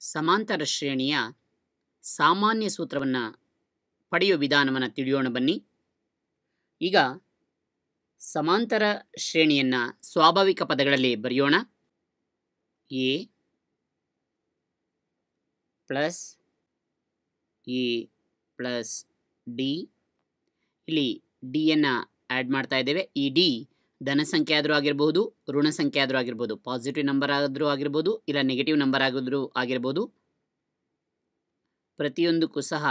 ಸಮಾಂತರ ಶ್ರೇಣಿಯ ಸಾಮಾನ್ಯ ಸೂತ್ರವನ್ನು ಪಡೆಯುವ ವಿಧಾನವನ್ನು ತಿಳಿಯೋಣ ಬನ್ನಿ. ಈಗ ಸಮಾಂತರ ಶ್ರೇಣಿಯನ್ನು ಸ್ವಾಭಾವಿಕ ಪದಗಳಲ್ಲಿ ಬರೆಯೋಣ. A plus a plus d. ಇಲ್ಲಿ ಡಿಯನ್ನು ಆ್ಯಡ್ ಮಾಡ್ತಾ ಇದ್ದೇವೆ. ಈ ಡಿ ಧನ ಸಂಖ್ಯೆ ಆದರೂ ಆಗಿರ್ಬೋದು, ಋಣ ಸಂಖ್ಯೆ ಆದರೂ ಆಗಿರ್ಬೋದು ಪಾಸಿಟಿವ್ ನಂಬರ್ ಆದರೂ ಆಗಿರ್ಬೋದು, ಇಲ್ಲ ನೆಗೆಟಿವ್ ನಂಬರ್ ಆಗಿದ್ರೂ ಆಗಿರ್ಬೋದು, ಪ್ರತಿಯೊಂದಕ್ಕೂ ಸಹ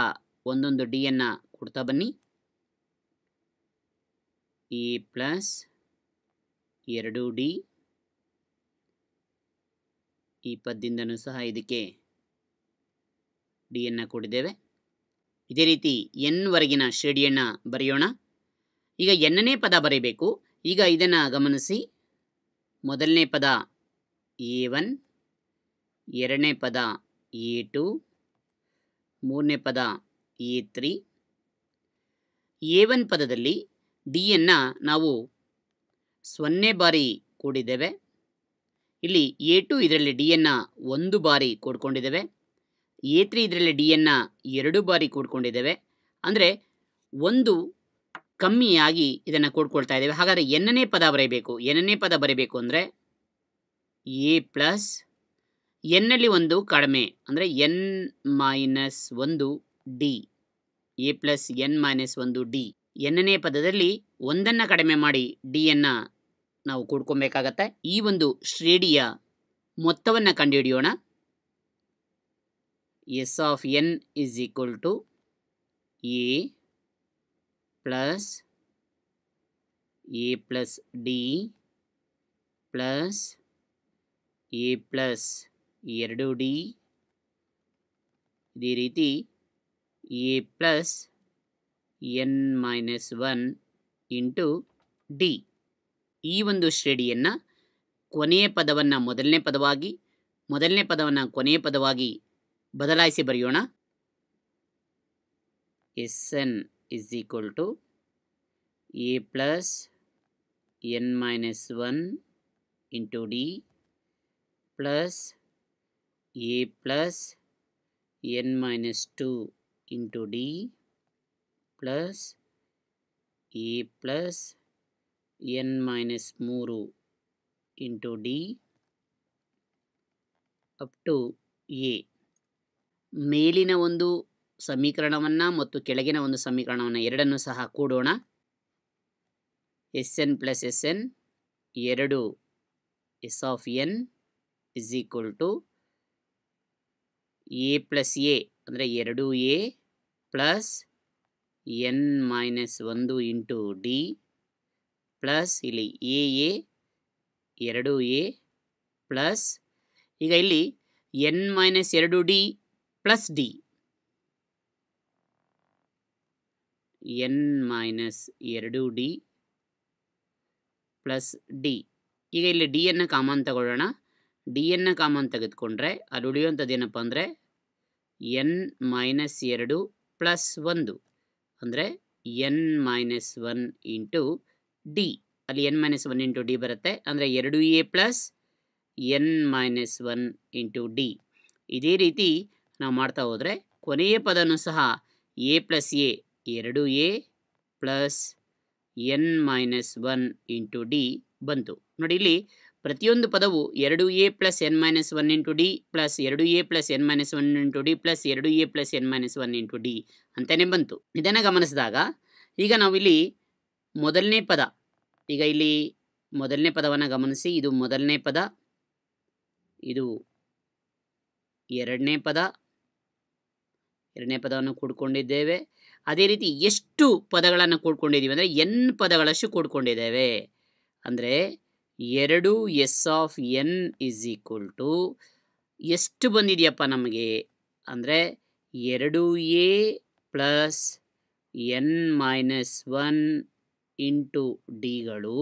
ಒಂದೊಂದು ಡಿಯನ್ನು ಕೊಡ್ತಾ ಬನ್ನಿ. ಎ ಪ್ಲಸ್ ಎರಡು ಡಿ ಈ ಪದ್ದಿಂದನೂ ಸಹ ಇದಕ್ಕೆ ಡಿಯನ್ನು ಕೊಡಿದ್ದೇವೆ. ಇದೇ ರೀತಿ ಎನ್ವರೆಗಿನ ವರೆಗಿನ ಶ್ರೇಣಿಯನ್ನು ಬರೆಯೋಣ. ಈಗ ಎನ್ನನೇ ಪದ ಬರೀಬೇಕು. ಈಗ ಇದನ್ನು ಗಮನಿಸಿ. ಮೊದಲನೇ ಪದ ಎ ಒನ್ ಎರಡನೇ ಪದ ಎ ಟು ಮೂರನೇ ಪದ ಎ ತ್ರೀ ಎ ಒನ್ ಪದದಲ್ಲಿ ಡಿಯನ್ನು ನಾವು ಸೊನ್ನೆ ಬಾರಿ ಕೂಡಿದ್ದೇವೆ. ಇಲ್ಲಿ ಎ ಟು ಇದರಲ್ಲಿ ಡಿಯನ್ನು ಒಂದು ಬಾರಿ ಕೂಡ್ಕೊಂಡಿದ್ದೇವೆ. ಎ ತ್ರೀ ಇದರಲ್ಲಿ ಡಿಯನ್ನು ಎರಡು ಬಾರಿ ಕೂಡ್ಕೊಂಡಿದ್ದೇವೆ. ಅಂದರೆ ಒಂದು ಕಮ್ಮಿಯಾಗಿ ಇದನ್ನು ಕೂಡ್ಕೊಳ್ತಾ ಇದ್ದೇವೆ. ಹಾಗಾದರೆ ಎನ್ನನೇ ಪದ ಬರೀಬೇಕು. ಎನ್ನನೇ ಪದ ಬರೀಬೇಕು ಅಂದರೆ ಎ ಪ್ಲಸ್ ಎನ್ನಲ್ಲಿ ಒಂದು ಕಡಿಮೆ ಅಂದರೆ ಎನ್ ಮೈನಸ್ ಒಂದು d. A plus n minus ಒಂದು ಡಿ. ಎನ್ನನೇ ಪದದಲ್ಲಿ ಒಂದನ್ನು ಕಡಿಮೆ ಮಾಡಿ ಡಿಯನ್ನು ನಾವು ಕೂಡ್ಕೊಬೇಕಾಗತ್ತೆ. ಈ ಒಂದು ಶ್ರೇಣಿಯ ಮೊತ್ತವನ್ನು ಕಂಡುಹಿಡಿಯೋಣ. S of n is equal to a plus a plus d plus a plus ಎರಡು ಡಿ ಇದೇ ರೀತಿ a plus n minus one into d ಈ ಒಂದು ಶ್ರೇಣಿಯನ್ನು ಕೊನೆಯ ಪದವನ್ನು ಮೊದಲನೇ ಪದವಾಗಿ, ಮೊದಲನೇ ಪದವನ್ನು ಕೊನೆಯ ಪದವಾಗಿ ಬದಲಾಯಿಸಿ ಬರೆಯೋಣ. S n is equal to a plus n minus one into d plus a plus n minus two into d plus a plus n minus ಮೂರು into d up to a ಮೇಲಿನ ಒಂದು ಸಮೀಕರಣವನ್ನು ಮತ್ತು ಕೆಳಗಿನ ಒಂದು ಸಮೀಕರಣವನ್ನು ಎರಡನ್ನು ಸಹ ಕೂಡೋಣ. S n plus s n ಎರಡು s of n is equal to a plus a ಅಂದರೆ ಎರಡು ಎ ಪ್ಲಸ್ ಎನ್ ಮೈನಸ್ ಒಂದು ಇಂಟು ಡಿ ಪ್ಲಸ್ ಇಲ್ಲಿ ಎ ಎ ಎರಡು ಎ ಪ್ಲಸ್ ಈಗ ಇಲ್ಲಿ ಎನ್ ಮೈನಸ್ ಎರಡು d plus d n minus ಎರಡು ಡಿ ಪ್ಲಸ್ ಡಿ ಈಗ ಇಲ್ಲಿ ಡಿಯನ್ನು ಕಾಮನ್ ತಗೊಳ್ಳೋಣ. ಡಿಯನ್ನು ಕಾಮನ್ ತೆಗೆದುಕೊಂಡ್ರೆ ಅಲ್ಲಿ ಉಳಿಯುವಂಥದ್ದು ಏನಪ್ಪ ಅಂದರೆ ಎನ್ ಮೈನಸ್ ಎರಡು ಪ್ಲಸ್ ಒಂದು. ಅಂದರೆ n minus one into d ಅಲ್ಲಿ n minus one into d ಬರುತ್ತೆ. ಅಂದರೆ ಎರಡು a plus n minus one into d ಇದೇ ರೀತಿ ನಾವು ಮಾಡ್ತಾ ಹೋದರೆ ಕೊನೆಯ ಪದನೂ ಸಹ ಎ ಪ್ಲಸ್ ಎ ಎರಡು a plus n minus one into d ಬಂತು. ನೋಡಿ, ಇಲ್ಲಿ ಪ್ರತಿಯೊಂದು ಪದವು ಎರಡು a plus n minus one into d plus ಎರಡು a plus n minus one into d plus ಎರಡು a plus n minus one into d ಅಂತಲೇ ಬಂತು. ಇದನ್ನು ಗಮನಿಸಿದಾಗ ಈಗ ನಾವಿಲ್ಲಿ ಮೊದಲನೇ ಪದ, ಈಗ ಇಲ್ಲಿ ಮೊದಲನೇ ಪದವನ್ನು ಗಮನಿಸಿ, ಇದು ಮೊದಲನೇ ಪದ, ಇದು ಎರಡನೇ ಪದ, ಎರಡನೇ ಪದವನ್ನು ಕೂಡ್ಕೊಂಡಿದ್ದೇವೆ. ಅದೇ ರೀತಿ ಎಷ್ಟು ಪದಗಳನ್ನು ಕೂಡ್ಕೊಂಡಿದ್ದೀವಿ ಅಂದರೆ ಎನ್ ಪದಗಳಷ್ಟು ಕೂಡ್ಕೊಂಡಿದ್ದೇವೆ. ಅಂದರೆ ಎರಡು s of n is equal to ಎಷ್ಟು ಬಂದಿದೆಯಪ್ಪ ನಮಗೆ? ಅಂದರೆ ಎರಡು a plus n minus one into ಡಿಗಳು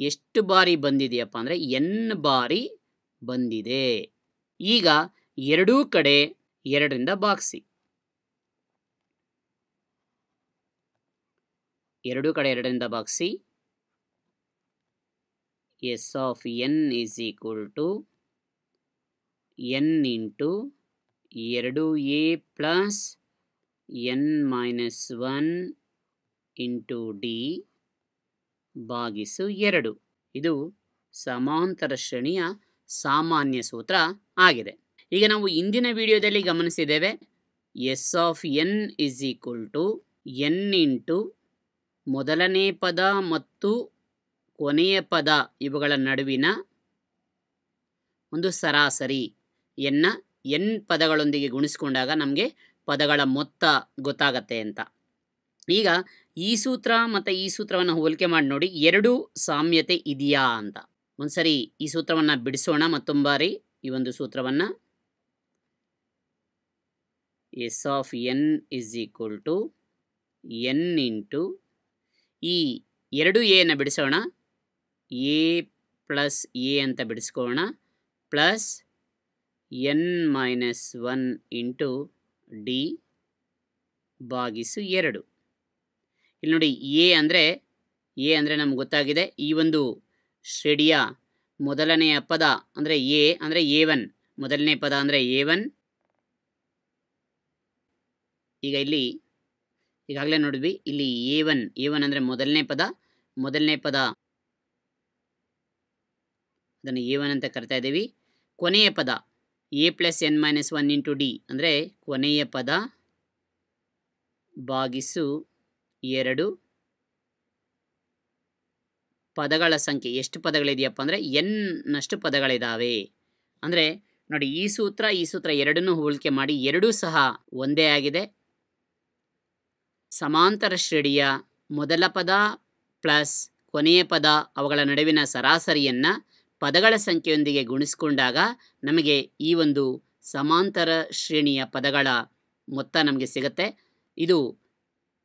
ಎಷ್ಟು ಬಾರಿ ಬಂದಿದೆಯಪ್ಪ ಅಂದರೆ ಎನ್ ಬಾರಿ ಬಂದಿದೆ. ಈಗ ಎರಡೂ ಕಡೆ ಎರಡರಿಂದ ಬಾಗಿಸಿ ಎರಡೂ ಕಡೆ ಎರಡರಿಂದ ಭಾಗಿಸಿ. S of n is equal to n into ಎರಡು a plus n minus one into d ಭಾಗಿಸು ಎರಡು. ಇದು ಸಮಾಂತರ ಶ್ರೇಣಿಯ ಸಾಮಾನ್ಯ ಸೂತ್ರ ಆಗಿದೆ. ಈಗ ನಾವು ಇಂದಿನ ವಿಡಿಯೋದಲ್ಲಿ ಗಮನಿಸಿದ್ದೇವೆ s of n is equal to n into ಮೊದಲನೇ ಪದ ಮತ್ತು ಕೊನೆಯ ಪದ ಇವುಗಳ ನಡುವಿನ ಒಂದು ಸರಾಸರಿ. ಎನ್ನ, ಎನ್ ಪದಗಳೊಂದಿಗೆ ಗುಣಿಸಿಕೊಂಡಾಗ ನಮಗೆ ಪದಗಳ ಮೊತ್ತ ಗೊತ್ತಾಗತ್ತೆ ಅಂತ. ಈಗ ಈ ಸೂತ್ರ ಮತ್ತು ಈ ಸೂತ್ರವನ್ನು ಹೋಲಿಕೆ ಮಾಡಿ ನೋಡಿ, ಎರಡು ಸಾಮ್ಯತೆ ಇದೆಯಾ ಅಂತ. ಒಂದ್ಸರಿ ಈ ಸೂತ್ರವನ್ನು ಬಿಡಿಸೋಣ ಮತ್ತೊಂದು ಬಾರಿ ಈ ಒಂದು ಸೂತ್ರವನ್ನು. S of n is equal to n into ಈ ಎರಡು ಎನ ಬಿಡಿಸೋಣ. ಎ ಪ್ಲಸ್ ಎ ಅಂತ ಬಿಡಿಸ್ಕೋಣ plus n minus one into d ಭಾಗಿಸು ಎರಡು. ಇಲ್ಲಿ ನೋಡಿ ಎ ಅಂದರೆ ಎ ಅಂದರೆ ನಮ್ಗೆ ಗೊತ್ತಾಗಿದೆ. ಈ ಒಂದು ಶ್ರೇಡಿಯ ಮೊದಲನೆಯ ಪದ ಅಂದರೆ ಎ ಅಂದರೆ ಎ ಒನ್. ಮೊದಲನೇ ಪದ ಅಂದರೆ ಎ ಒನ್. ಈಗ ಇಲ್ಲಿ ಈಗಾಗಲೇ ನೋಡಿದ್ವಿ. ಇಲ್ಲಿ ಎ ಒನ್ ಎ ಒನ್ ಅಂದರೆ ಮೊದಲನೇ ಪದ ಮೊದಲನೇ ಪದ ಅದನ್ನು ಎ ಒನ್ ಅಂತ ಕರಿತಾ ಇದ್ದೀವಿ. ಕೊನೆಯ ಪದ a plus n minus one into d ಅಂದರೆ ಕೊನೆಯ ಪದ ಭಾಗಿಸು ಎರಡು ಪದಗಳ ಸಂಖ್ಯೆ. ಎಷ್ಟು ಪದಗಳಿದೆಯಪ್ಪ ಅಂದರೆ ಎನ್ನಷ್ಟು ಪದಗಳಿದ್ದಾವೆ ಅಂದರೆ ನೋಡಿ ಈ ಸೂತ್ರ ಈ ಸೂತ್ರ ಎರಡನ್ನೂ ಹೋಲಿಕೆ ಮಾಡಿ ಎರಡೂ ಸಹ ಒಂದೇ ಆಗಿದೆ. ಸಮಾಂತರ ಶ್ರೇಣಿಯ ಮೊದಲ ಪದ ಪ್ಲಸ್ ಕೊನೆಯ ಪದ ಅವುಗಳ ನಡುವಿನ ಸರಾಸರಿಯನ್ನು ಪದಗಳ ಸಂಖ್ಯೆಯೊಂದಿಗೆ ಗುಣಿಸಿಕೊಂಡಾಗ ನಮಗೆ ಈ ಒಂದು ಸಮಾಂತರ ಶ್ರೇಣಿಯ ಪದಗಳ ಮೊತ್ತ ನಮಗೆ ಸಿಗುತ್ತೆ. ಇದು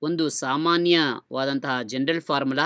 ಒಂದು ಸಾಮಾನ್ಯವಾದಂತಹ ಜನರಲ್ ಫಾರ್ಮುಲಾ